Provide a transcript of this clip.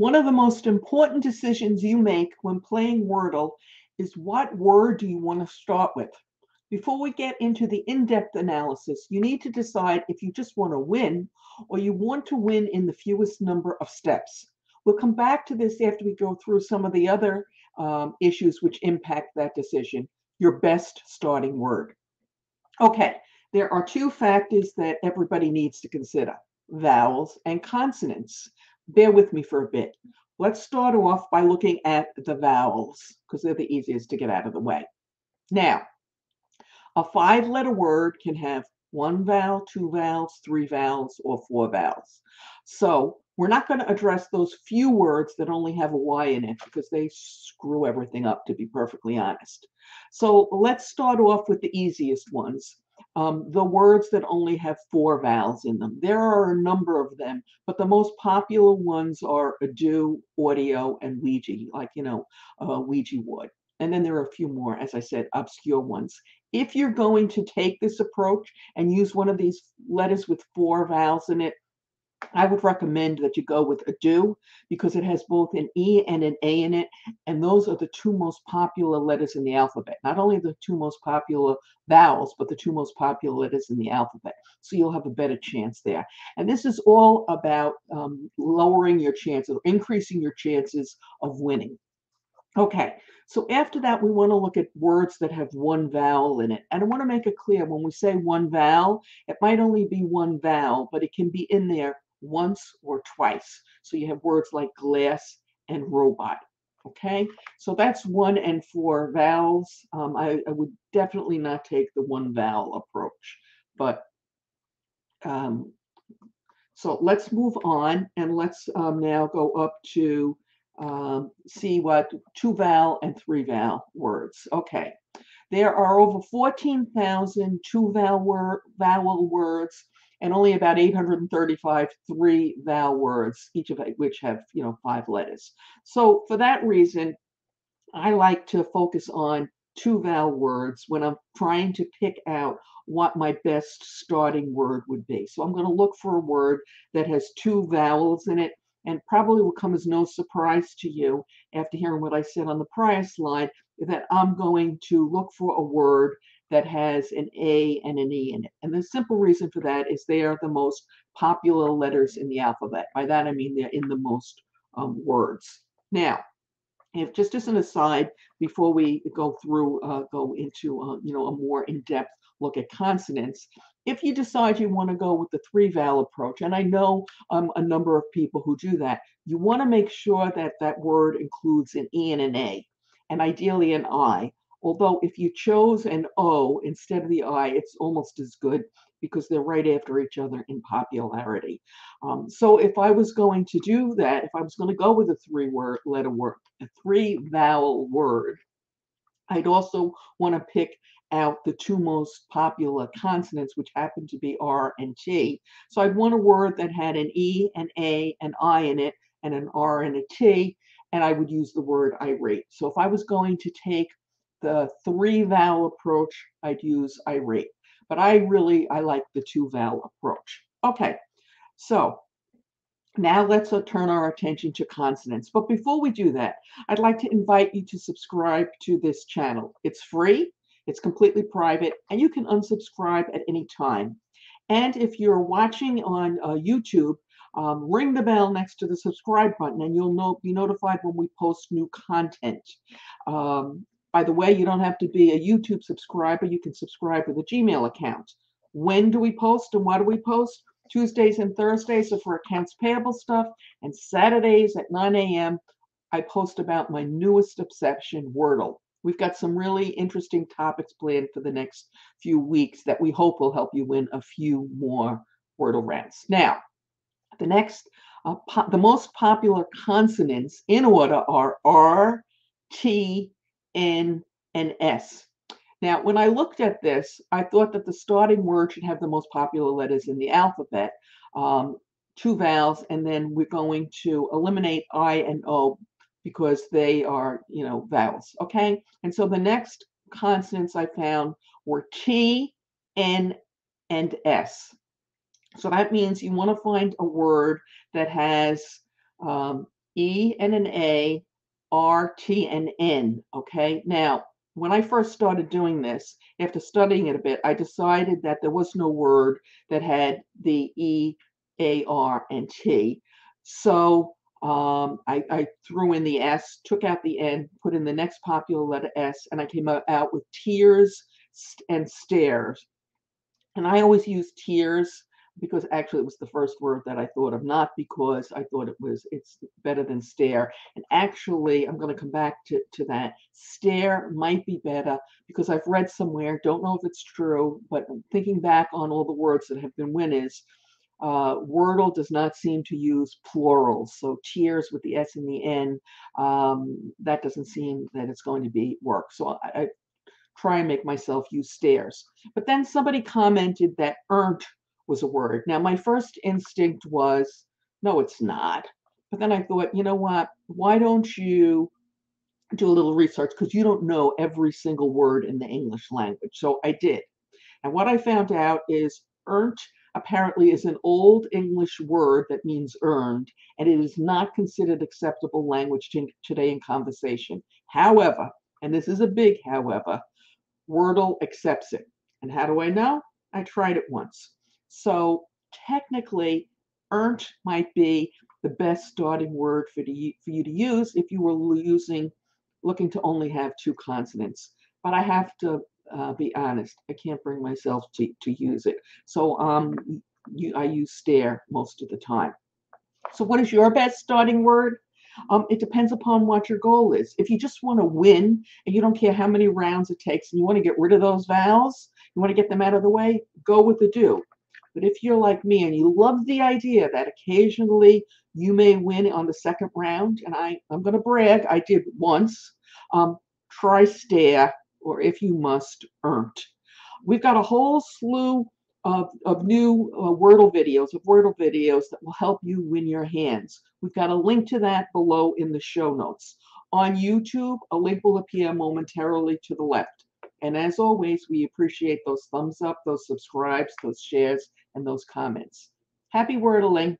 One of the most important decisions you make when playing Wordle is what word do you want to start with? Before we get into the in-depth analysis, you need to decide if you just want to win or you want to win in the fewest number of steps. We'll come back to this after we go through some of the other um, issues which impact that decision, your best starting word. Okay, there are two factors that everybody needs to consider, vowels and consonants. Bear with me for a bit. Let's start off by looking at the vowels because they're the easiest to get out of the way. Now, a five letter word can have one vowel, two vowels, three vowels, or four vowels. So we're not going to address those few words that only have a Y in it because they screw everything up, to be perfectly honest. So let's start off with the easiest ones. Um, the words that only have four vowels in them. There are a number of them, but the most popular ones are Adieu, Audio, and Ouija, like, you know, uh, Ouija wood. And then there are a few more, as I said, obscure ones. If you're going to take this approach and use one of these letters with four vowels in it, I would recommend that you go with Adieu because it has both an E and an A in it. And those are the two most popular letters in the alphabet. Not only the two most popular vowels, but the two most popular letters in the alphabet. So you'll have a better chance there. And this is all about um, lowering your chances, or increasing your chances of winning. Okay, so after that, we want to look at words that have one vowel in it. And I want to make it clear when we say one vowel, it might only be one vowel, but it can be in there once or twice. So you have words like glass and robot. Okay, so that's one and four vowels. Um, I, I, would definitely not take the one vowel approach, but um, so let's move on and let's um, now go up to um, see what two vowel and three vowel words. Okay, there are over 14,000 two vowel, vowel words and only about 835 three vowel words, each of which have, you know, five letters. So for that reason, I like to focus on two vowel words when I'm trying to pick out what my best starting word would be. So I'm going to look for a word that has two vowels in it and probably will come as no surprise to you after hearing what I said on the prior slide that I'm going to look for a word that has an A and an E in it. And the simple reason for that is they are the most popular letters in the alphabet. By that I mean they're in the most um, words. Now, if just as an aside, before we go through, uh, go into uh, you know a more in-depth look at consonants, if you decide you want to go with the three vowel approach, and I know um, a number of people who do that, you want to make sure that that word includes an E and an A, and ideally an I. Although if you chose an O instead of the I, it's almost as good because they're right after each other in popularity. Um, so if I was going to do that, if I was going to go with a three word letter word, a three vowel word, I'd also want to pick out the two most popular consonants, which happen to be R and T. So I'd want a word that had an E, an A, an I in it, and an R and a T, and I would use the word irate. So if I was going to take the three vowel approach, I'd use irate. But I really, I like the two vowel approach. Okay, so now let's uh, turn our attention to consonants. But before we do that, I'd like to invite you to subscribe to this channel. It's free, it's completely private, and you can unsubscribe at any time. And if you're watching on uh, YouTube, um, ring the bell next to the subscribe button and you'll know, be notified when we post new content. Um, by the way, you don't have to be a YouTube subscriber. You can subscribe with a Gmail account. When do we post and what do we post? Tuesdays and Thursdays are for accounts payable stuff, and Saturdays at 9 a.m. I post about my newest obsession, Wordle. We've got some really interesting topics planned for the next few weeks that we hope will help you win a few more Wordle rounds. Now, the next, uh, the most popular consonants in order are R, T, N, and S. Now, when I looked at this, I thought that the starting word should have the most popular letters in the alphabet, um, two vowels, and then we're going to eliminate I and O because they are, you know, vowels, okay? And so the next consonants I found were T, N, and S. So that means you want to find a word that has um, E and an A, R, T, and N. Okay. Now, when I first started doing this, after studying it a bit, I decided that there was no word that had the E, A, R, and T. So um, I, I, threw in the S, took out the N, put in the next popular letter S, and I came out with tears and stares. And I always use tears because actually it was the first word that I thought of, not because I thought it was it's better than stare. And actually, I'm going to come back to, to that. Stare might be better because I've read somewhere, don't know if it's true, but thinking back on all the words that have been winners, uh, Wordle does not seem to use plurals. So tears with the S in the N, um, that doesn't seem that it's going to be work. So I, I try and make myself use stairs. But then somebody commented that earnt was a word. Now, my first instinct was, no, it's not. But then I thought, you know what? Why don't you do a little research? Because you don't know every single word in the English language. So I did. And what I found out is earnt apparently is an old English word that means earned, and it is not considered acceptable language today in conversation. However, and this is a big however, Wordle accepts it. And how do I know? I tried it once. So technically, earnt might be the best starting word for, the, for you to use if you were using, looking to only have two consonants. But I have to uh, be honest, I can't bring myself to, to use it. So um, you, I use stare most of the time. So what is your best starting word? Um, it depends upon what your goal is. If you just want to win and you don't care how many rounds it takes and you want to get rid of those vowels, you want to get them out of the way, go with the do. But if you're like me and you love the idea that occasionally you may win on the second round, and I, I'm going to brag, I did once, um, try stare, or if you must, earnt. We've got a whole slew of, of new uh, Wordle videos, of Wordle videos that will help you win your hands. We've got a link to that below in the show notes. On YouTube, a link will appear momentarily to the left. And as always, we appreciate those thumbs up, those subscribes, those shares, and those comments. Happy Wordling!